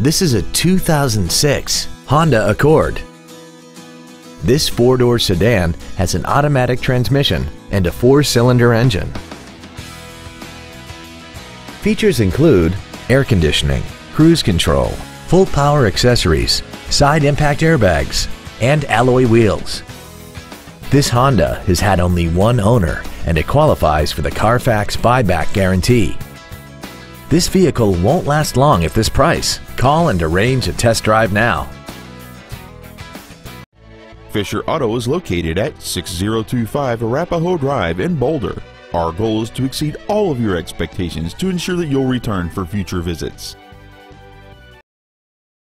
This is a 2006 Honda Accord. This four-door sedan has an automatic transmission and a four-cylinder engine. Features include air conditioning, cruise control, full power accessories, side impact airbags, and alloy wheels. This Honda has had only one owner and it qualifies for the Carfax buyback guarantee. This vehicle won't last long at this price. Call and arrange a test drive now. Fisher Auto is located at 6025 Arapahoe Drive in Boulder. Our goal is to exceed all of your expectations to ensure that you'll return for future visits.